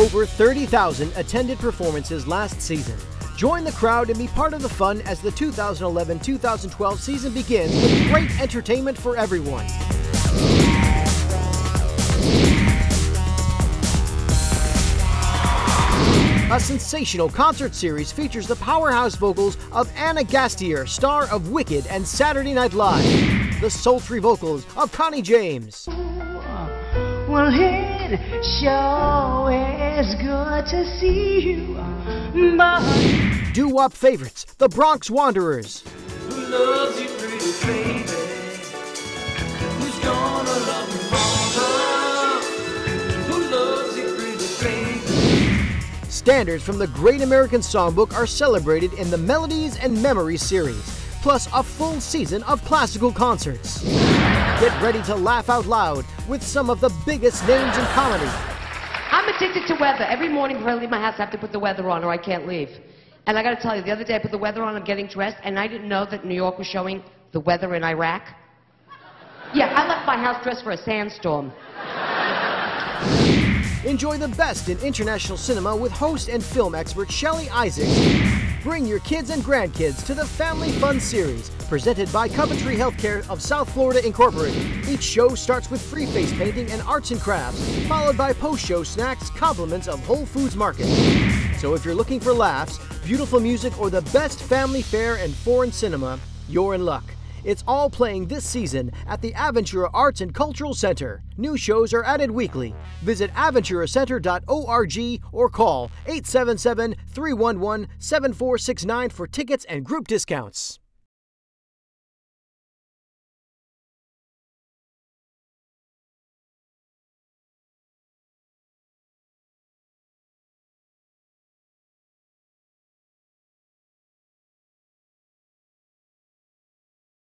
Over 30,000 attended performances last season. Join the crowd and be part of the fun as the 2011 2012 season begins with great entertainment for everyone. A sensational concert series features the powerhouse vocals of Anna Gasteyer, star of Wicked and Saturday Night Live, the sultry vocals of Connie James. Well, it sure is good to see you, but Doo-wop favorites, the Bronx Wanderers, Who loves you, pretty baby? Who's gonna love me more? Who loves you, pretty baby? Standards from the Great American Songbook are celebrated in the Melodies and Memories series, plus a full season of classical concerts. Get ready to laugh out loud with some of the biggest names in comedy. I'm addicted to weather. Every morning before I leave my house, I have to put the weather on or I can't leave. And I got to tell you, the other day I put the weather on, I'm getting dressed, and I didn't know that New York was showing the weather in Iraq. Yeah, I left my house dressed for a sandstorm. Enjoy the best in international cinema with host and film expert Shelley Isaacs. Bring your kids and grandkids to the Family Fun Series, presented by Coventry Healthcare of South Florida Incorporated. Each show starts with free face painting and arts and crafts, followed by post-show snacks, compliments of Whole Foods Market. So if you're looking for laughs, beautiful music, or the best family fare and foreign cinema, you're in luck. It's all playing this season at the Aventura Arts and Cultural Center. New shows are added weekly. Visit aventuracenter.org or call 877 311 7469 for tickets and group discounts.